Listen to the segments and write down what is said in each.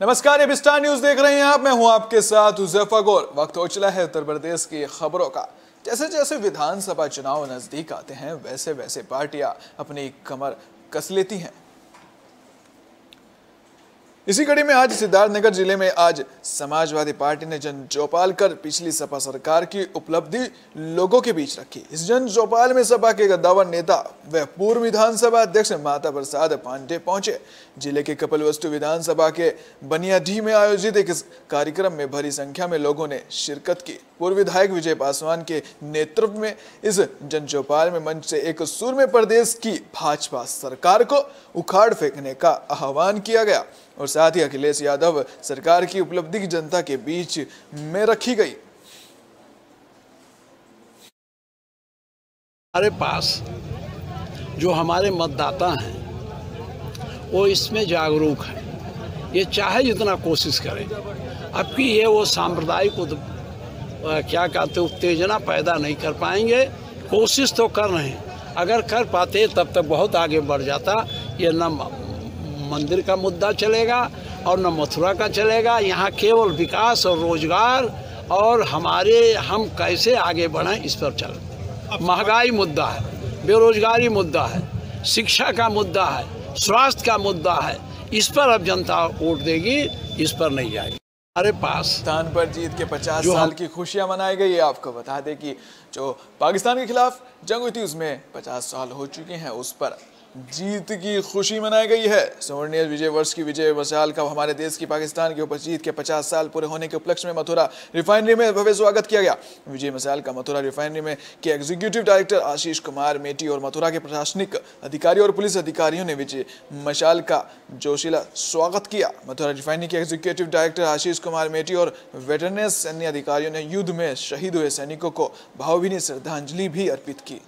नमस्कार, ये star news देख रहे हैं आप। मैं हूँ आपके साथ उजैफा गोल वक्त हो चला है उत्तर प्रदेश की खबरों का। जैसे जैसे विधानसभा चुनाव नज़दीक आते हैं, वैसे वैसे पार्टियाँ अपनी कमर कस लेती हैं। इसी कड़ी में आज सिद्धार्थनगर ज़िले में आज समाजवादी पार्टी ने जन चौपाल कर पिछली सपा सरकार की उपलब्धि लोगों के बीच रखी। इस जन चौपाल में सपा के गद्दावर नेता व पूर्व विधानसभा अध्यक्ष माता प्रसाद पांडे पहुँचे। ज़िले के कपिल वस्तु विधानसभा के बनियाडी में आयोजित एक कार्यक्रम में भरी संख्या में लोगों ने शिरकत की। पूर्व विधायक विजय पासवान के नेतृत्व में इस जन चौपाल में मंच से एक सुर में प्रदेश की भाजपा सरकार को उखाड़ फेंकने का आह्वान किया गया। और साथ ही अखिलेश यादव सरकार की उपलब्धि की जनता के बीच में रखी गई। हमारे पास जो हमारे मतदाता हैं, वो इसमें जागरूक है। ये चाहे जितना कोशिश करें, अब की ये वो सांप्रदायिक क्या कहते उत्तेजना पैदा नहीं कर पाएँगे। कोशिश तो कर रहे हैं। अगर कर पाते, तब तक बहुत आगे बढ़ जाता, ये न मंदिर का मुद्दा चलेगा और न मथुरा का चलेगा। यहाँ केवल विकास और रोज़गार और हमारे हम कैसे आगे बढ़ें इस पर चल। महँगाई मुद्दा है बेरोजगारी मुद्दा है शिक्षा का मुद्दा है स्वास्थ्य का मुद्दा है। इस पर अब जनता वोट देगी इस पर नहीं जाएगी। हमारे पास स्थान पर जीत के 50 साल की खुशियाँ मनाई गई है आपको बता दें कि जो पाकिस्तान के खिलाफ जंग हुई थी उसमें 50 साल हो चुके हैं उस पर जीत की खुशी मनाई गई है। स्वर्णीय विजय वर्ष की विजय मसाल का हमारे देश की पाकिस्तान के ऊपर जीत के 50 साल पूरे होने के उपलक्ष्य में मथुरा रिफाइनरी में भव्य स्वागत किया गया। विजय मसाल का मथुरा रिफाइनरी में के एग्जीक्यूटिव डायरेक्टर आशीष कुमार मेटी और मथुरा के प्रशासनिक अधिकारी और पुलिस अधिकारियों ने विजय मशाल का जोशीला स्वागत किया। मथुरा रिफाइनरी के एग्जीक्यूटिव डायरेक्टर आशीष कुमार मेटी और वेटरनेस सैन्य अधिकारियों ने युद्ध में शहीद हुए सैनिकों को भावभीनी श्रद्धांजलि भी अर्पित की।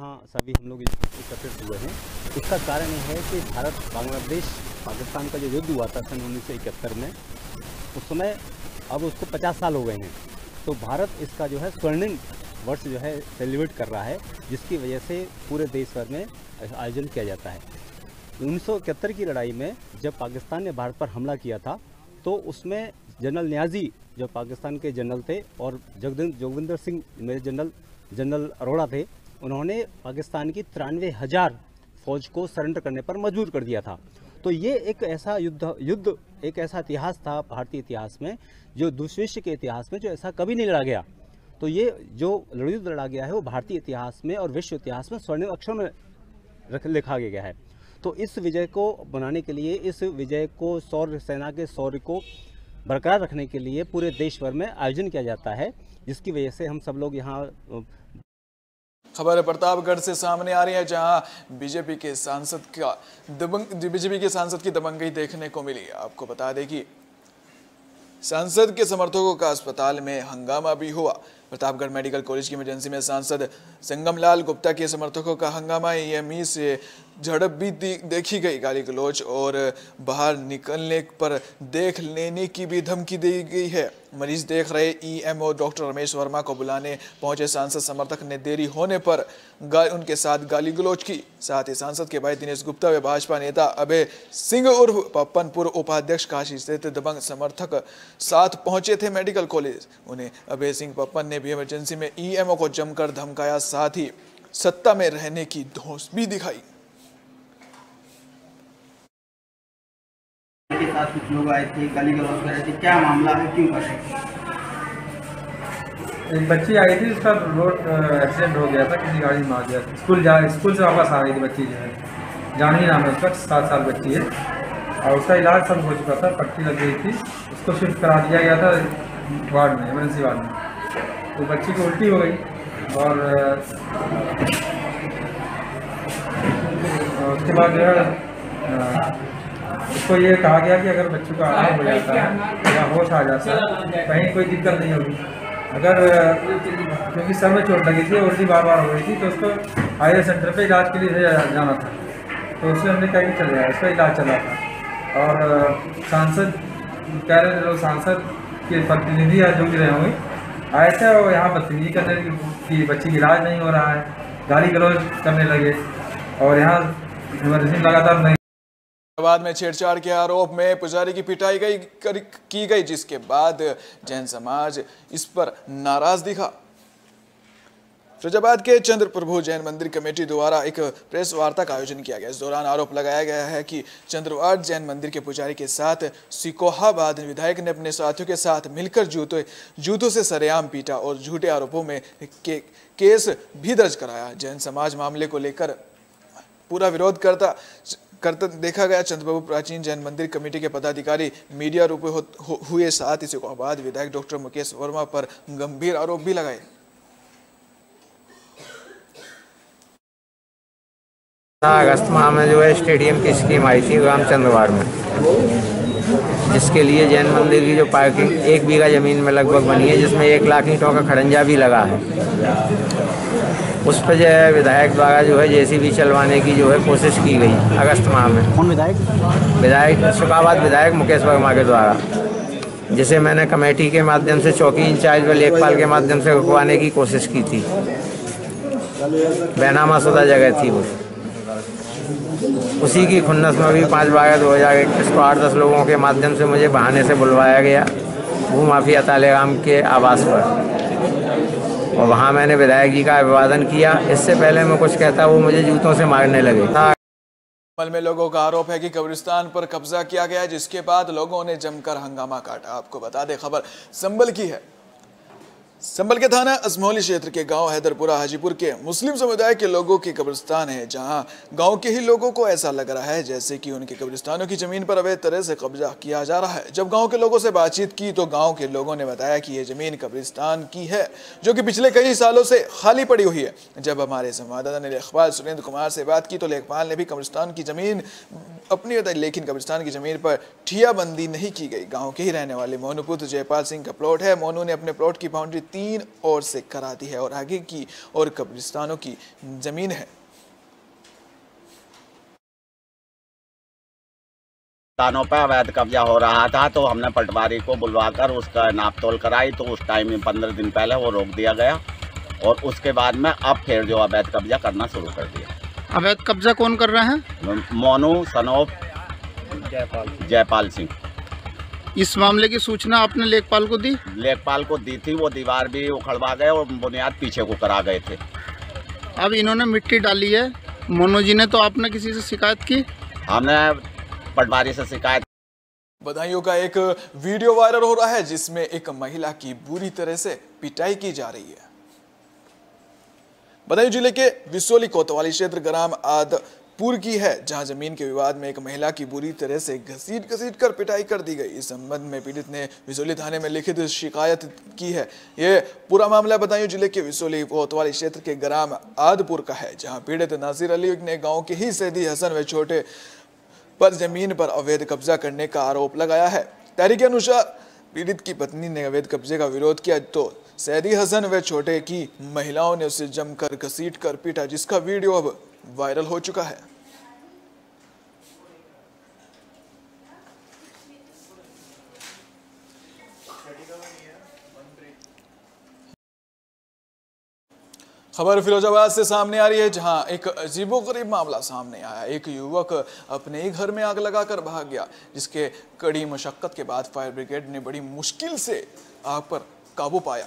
हाँ सभी हम लोग एकत्रित हुए हैं। उसका कारण यह है कि भारत, बांग्लादेश, पाकिस्तान का जो युद्ध हुआ था सन उन्नीस सौ इकहत्तर में, उस समय अब उसको 50 साल हो गए हैं। तो भारत इसका जो है स्वर्णिम वर्ष जो है सेलिब्रेट कर रहा है, जिसकी वजह से पूरे देश भर में आयोजन किया जाता है। उन्नीस सौ इकहत्तर की लड़ाई में जब पाकिस्तान ने भारत पर हमला किया था तो उसमें जनरल न्याजी जो पाकिस्तान के जनरल थे और जगदिन जोगविंदर सिंह मेरे जनरल जनरल अरोड़ा थे उन्होंने पाकिस्तान की तिरानवे हज़ार फौज को सरेंडर करने पर मजबूर कर दिया था। तो ये एक ऐसा युद्ध युद्ध एक ऐसा इतिहास था भारतीय इतिहास में, जो दुष्विश्व के इतिहास में जो ऐसा कभी नहीं लड़ा गया। तो ये जो युद्ध लड़ा गया है, वो भारतीय इतिहास में और विश्व इतिहास में स्वर्णिम अक्षर में रख, लिखा गया है। तो इस विजय को बनाने के लिए, इस विजय को सौर्य सेना के शौर्य को बरकरार रखने के लिए पूरे देश भर में आयोजन किया जाता है, जिसकी वजह से हम सब लोग यहाँ खबर प्रतापगढ़ से सामने आ रही है, जहाँ बीजेपी के सांसद का दबंग, बीजेपी के सांसद की दबंगई देखने को मिली। आपको बता दें कि सांसद के समर्थकों का अस्पताल में हंगामा भी हुआ। प्रतापगढ़ मेडिकल कॉलेज की इमरजेंसी में सांसद संगमलाल गुप्ता के समर्थकों का हंगामा, ईएमई से झड़प भी देखी गई गाली गलोच और बाहर निकलने पर देख लेने की भी धमकी दी गई है। मरीज़ देख रहे ईएमओ डॉक्टर रमेश वर्मा को बुलाने पहुँचे सांसद समर्थक ने देरी होने पर उनके साथ गाली गलोच की। साथ ही सांसद के भाई दिनेश गुप्ता व भाजपा नेता अभय सिंह उर्फ़ पप्पनपुर उपाध्यक्ष काशी स्थित दबंग समर्थक साथ पहुँचे थे मेडिकल कॉलेज। उन्हें अभय सिंह, पप्पन ने भी इमरजेंसी में ईएमओ को जमकर धमकाया। साथ ही सत्ता में रहने की धोस भी दिखाई। के साथ कुछ लोग आए थे गाली गलौज कर रहे थे। क्या मामला है? क्यों कर रहे एक बच्ची आई थी, उसका रोड एक्सीडेंट हो गया था, किसी गाड़ी में मार दिया स्कूल जा, स्कूल से वापस आ रही थी बच्ची जो है। जानी नाम है उसका, सात साल बच्ची है। और उसका इलाज सब हो चुका था, पट्टी लग गई थी। उसको शिफ्ट करा दिया गया था वार्ड में इमरजेंसी वार्ड में। तो बच्ची की उल्टी हो गई और उसके बाद जो है उसको ये कहा गया कि अगर बच्चों का आराम हो जाता है, या होश आ जाता है, कहीं कोई दिक्कत नहीं होगी। अगर, क्योंकि सर में चोट लगी थी, और उल्टी बार बार हो रही थी तो उसको हायर सेंटर पे इलाज के लिए जाना था। तो उससे हमने कहा कि चल जाए उसका इलाज चला था। और, सांसद, कह रहे थे सांसद के प्रतिनिधि या जो भी रहे हुए आए थे और यहाँ बदतमीजी करने की बच्ची का इलाज नहीं हो रहा है, गाली गलौज करने लगे। और यहाँ इमरजेंसी लगातार नहीं बाद में छेड़छाड़ के आरोप में पुजारी की पिटाई गई कर, की गई जिसके बाद जैन समाज इस पर नाराज़ दिखा। फिरोजाबाद के चंद्र प्रभु जैन मंदिर कमेटी द्वारा एक प्रेस वार्ता का आयोजन किया गया। इस दौरान आरोप लगाया गया है कि चंद्रवाड़ जैन मंदिर के पुजारी के साथ सिकोहाबाद विधायक ने अपने साथियों के साथ मिलकर जूतों जूतों से सरेआम पीटा और झूठे आरोपों में के, केस भी दर्ज कराया। जैन समाज मामले को लेकर पूरा विरोध करता करता देखा गया चंद्रबाबू प्राचीन जैन मंदिर कमेटी के पदाधिकारी मीडिया रूप हुए साथ ही सिकोहाबाद विधायक डॉक्टर मुकेश वर्मा पर गंभीर आरोप भी लगाए। अगस्त माह में जो है, स्टेडियम की स्कीम आई थी ग्राम चंद्रवाड़ में, जिसके लिए जैन मंदिर की जो पार्किंग एक बीघा ज़मीन में लगभग बनी है, जिसमें एक लाख ईंटों का खड़ंजा भी लगा है। उस पर जो है विधायक द्वारा जो है जेसीबी चलवाने की जो है कोशिश की गई अगस्त माह में। कौन विधायक? विधायक शुकाबाद विधायक मुकेश वर्मा के द्वारा जिसे मैंने कमेटी के माध्यम से चौकी इंचार्ज व लेखपाल के माध्यम से रुकवाने की कोशिश की थी। बैनामा शुदा जगह थी वो। उसी की खुन्नस में भी पाँच बारह दो हज़ार इक्कीस को आठ दस लोगों के माध्यम से मुझे बहाने से बुलवाया गया भू माफिया तालेगाम के आवास पर। और वहाँ मैंने विधायक जी का अभिवादन किया। इससे पहले मैं कुछ कहता, वो मुझे जूतों से मारने लगे। मल में लोगों का आरोप है कि कब्रिस्तान पर कब्जा किया गया, जिसके बाद लोगों ने जमकर हंगामा काटा। आपको बता दे खबर संबल की है। संबल के थाना अजमौली क्षेत्र के गाँव हैदरपुरा, हाजीपुर के मुस्लिम समुदाय के लोगों की कब्रिस्तान है, जहाँ गाँव के ही लोगों को ऐसा लग रहा है जैसे कि उनके कब्रिस्तानों की ज़मीन पर अवैध तरह से कब्जा किया जा रहा है। जब गाँव के लोगों से बातचीत की तो गाँव के लोगों ने बताया कि यह ज़मीन कब्रिस्तान की है, जो कि पिछले कई सालों से खाली पड़ी हुई है। जब हमारे संवाददाता ने लेखपाल सुरेंद्र कुमार से बात की तो लेखपाल ने भी कब्रिस्तान की ज़मीन अपनी बताई, लेकिन कब्रिस्तान की ज़मीन पर ठियाबंदी नहीं की गई। गाँव के ही रहने वाले मोनू पुत्र जयपाल सिंह का प्लॉट है। मोनू ने अपने प्लॉट की बाउंड्री तीन ओर से करा दी है और आगे की और कब्रिस्तानों की ज़मीन है। स्थानों पर अवैध कब्जा हो रहा था तो हमने पटवारी को बुलवाकर उसका नाप तोल कराई तो उस टाइम में पंद्रह दिन पहले वो रोक दिया गया और उसके बाद में अब फिर जो अवैध कब्जा करना शुरू कर दिया। अवैध कब्जा कौन कर रहे हैं? मोनू सनोप जयपाल सिंह। इस मामले की सूचना आपने लेखपाल को दी? लेखपाल को दी थी वो दीवार भी उखड़वा गए और बुनियाद पीछे को करा गए थे। अब इन्होंने मिट्टी डाली है। मोनू जी ने तो आपने किसी से शिकायत की? हमने पटवारी से शिकायत बधाइयों का एक वीडियो वायरल हो रहा है जिसमें एक महिला की बुरी तरह से पिटाई की जा रही है। बदायूं ज़िले के विसोली कोतवाली क्षेत्र ग्राम आदपुर की है, जहाँ ज़मीन के विवाद में एक महिला की बुरी तरह से घसीट घसीट कर पिटाई कर दी गई। इस संबंध में पीड़ित ने विसोली थाने में लिखित शिकायत की है। ये पूरा मामला बदायूं ज़िले के विसोली कोतवाली क्षेत्र के ग्राम आदपुर का है, जहाँ पीड़ित नासिर अली ने गाँव के ही सैदी हसन व छोटे पर ज़मीन पर अवैध कब्जा करने का आरोप लगाया है। तहरीक अनुसार, पीड़ित की पत्नी ने अवैध कब्जे का विरोध किया तो सैदी हसन व छोटे की महिलाओं ने उसे जमकर घसीट कर पीटा, जिसका वीडियो अब वायरल हो चुका है। खबर फिरोजाबाद से सामने आ रही है, जहाँ एक अजीबोगरीब मामला सामने आया। एक युवक अपने ही घर में आग लगाकर भाग गया, जिसके कड़ी मशक्कत के बाद फायर ब्रिगेड ने बड़ी मुश्किल से आग पर काबू पाया।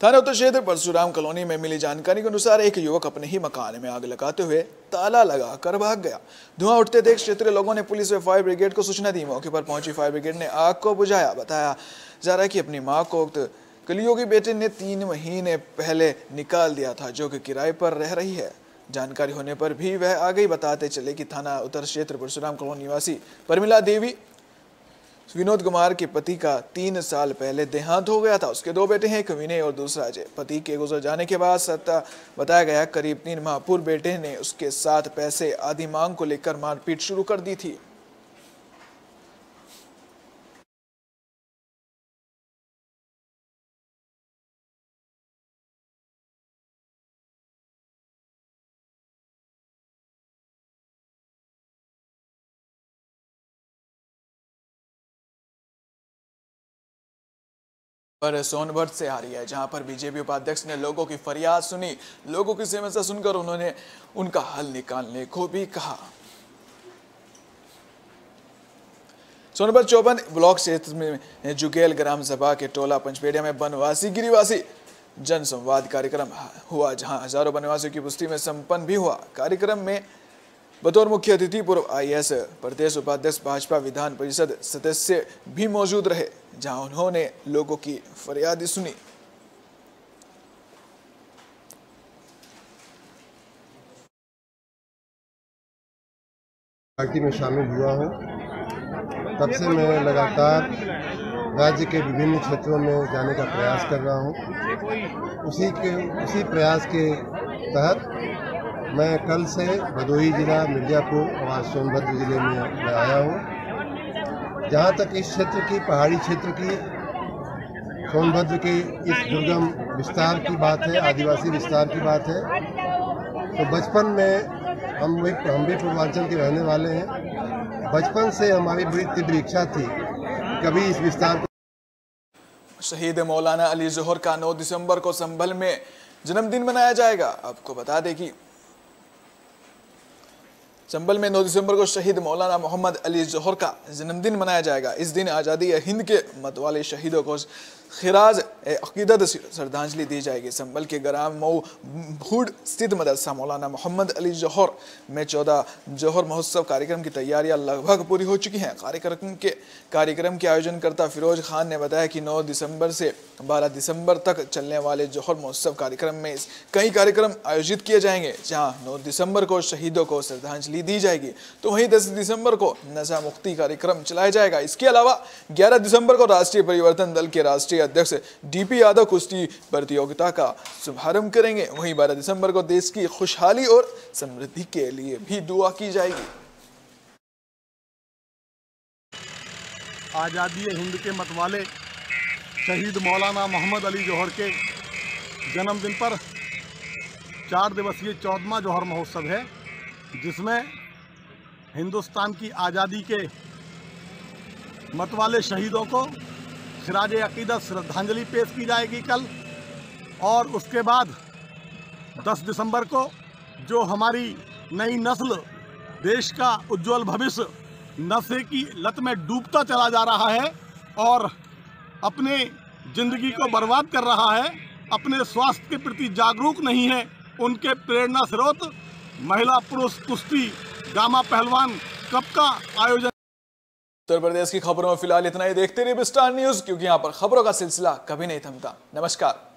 थाना उत्तर क्षेत्र, परशुराम कॉलोनी में मिली जानकारी के अनुसार एक युवक अपने ही मकान में आग लगाते हुए ताला लगाकर भाग गया। धुआँ उठते देख क्षेत्रीय लोगों ने पुलिस व फायर ब्रिगेड को सूचना दी। मौके पर पहुँची फायर ब्रिगेड ने आग को बुझाया। बताया जा रहा है कि अपनी माँ को उक्त कलियों की बेटे ने तीन महीने पहले निकाल दिया था, जो कि किराए पर रह रही है। जानकारी होने पर भी वह आ गई बताते चले कि थाना उत्तर क्षेत्र परशुराम कॉलोनी निवासी परमिला देवी, विनोद कुमार के पति का तीन साल पहले देहांत हो गया था। उसके दो बेटे हैं, एक विनय और दूसरा अजय। पति के गुजर जाने के बाद सत्ता, बताया गया, करीब तीन माह पूर्व बेटे ने उसके साथ पैसे आदि मांग को लेकर मारपीट शुरू कर दी थी। पर सोनभद्र से आ रही है, जहाँ पर बीजेपी उपाध्यक्ष ने लोगों की फरियाद सुनी। लोगों की समस्या सुनकर उन्होंने उनका हल निकालने को भी कहा। सोनभद्र चौपन ब्लॉक क्षेत्र में जुगेल ग्राम सभा के टोला पंचपेड़िया में बनवासी गिरिवासी जन संवाद कार्यक्रम हुआ, जहाँ हज़ारों बनवासियों की पुष्टि में संपन्न भी हुआ। कार्यक्रम में बतौर मुख्य अतिथि पूर्व आईएएस प्रदेश उपाध्यक्ष भाजपा विधान परिषद सदस्य भी मौजूद रहे, जहाँ उन्होंने लोगों की फरियादी सुनी। पार्टी में शामिल हुआ हूँ। तब से मैं लगातार राज्य के विभिन्न क्षेत्रों में जाने का प्रयास कर रहा हूँ। उसी के, उसी प्रयास के तहत मैं कल से भदोही जिला मिर्जापुर और सोनभद्र ज़िले में आया हूँ। जहाँ तक इस क्षेत्र की, पहाड़ी क्षेत्र की, सोनभद्र के इस दुर्गम विस्तार की बात है, आदिवासी विस्तार की बात है तो बचपन में हम भी हम भी पूर्वांचल के रहने वाले हैं। बचपन से हमारी बड़ी तीव्र इच्छा थी कभी इस विस्तार को शहीद मौलाना अली जोहर का 9 दिसंबर को संभल में जन्मदिन मनाया जाएगा। आपको बता दें कि संभल में 9 दिसंबर को शहीद मौलाना मोहम्मद अली जोहर का जन्मदिन मनाया जाएगा। इस दिन आज़ादी हिंद के मत वाले शहीदों को खिराज अकीदत श्रद्धांजलि दी जाएगी। संभल के ग्राम मऊ भूड स्थित मदरसा मौलाना मोहम्मद अली जौहर में चौदह जौहर महोत्सव कार्यक्रम की तैयारियाँ लगभग पूरी हो चुकी हैं। कार्यक्रम के कार्यक्रम के आयोजनकर्ता फिरोज खान ने बताया कि 9 दिसंबर से 12 दिसंबर तक चलने वाले जौहर महोत्सव कार्यक्रम में कई कार्यक्रम आयोजित किए जाएँगे, जहाँ नौ दिसंबर को शहीदों को श्रद्धांजलि दी जाएगी। तो वहीं दस दिसंबर को नशा मुक्ति कार्यक्रम चलाया जाएगा। इसके अलावा ग्यारह दिसंबर को राष्ट्रीय परिवर्तन दल के राष्ट्रीय अध्यक्ष डीपी यादव कुश्ती प्रतियोगिता का शुभारंभ करेंगे। वहीं 12 दिसंबर को देश की खुशहाली और समृद्धि के लिए भी दुआ की जाएगी। आज़ादी हिंद के मतवाले शहीद मौलाना मोहम्मद अली जौहर के जन्मदिन पर चार दिवसीय चौदहवा जौहर महोत्सव है। जिसमें हिंदुस्तान की आज़ादी के मतवाले शहीदों को खराज अकीदत श्रद्धांजलि पेश की जाएगी कल और उसके बाद 10 दिसंबर को जो हमारी नई नस्ल देश का उज्जवल भविष्य नशे की लत में डूबता चला जा रहा है और अपने ज़िंदगी को बर्बाद कर रहा है, अपने स्वास्थ्य के प्रति जागरूक नहीं है, उनके प्रेरणा स्रोत महिला पुरुष कुश्ती गामा पहलवान कप का आयोजन। उत्तर प्रदेश की खबरों में फ़िलहाल इतना ही। देखते रहिए स्टार न्यूज़, क्योंकि यहाँ पर खबरों का सिलसिला कभी नहीं थमता। नमस्कार।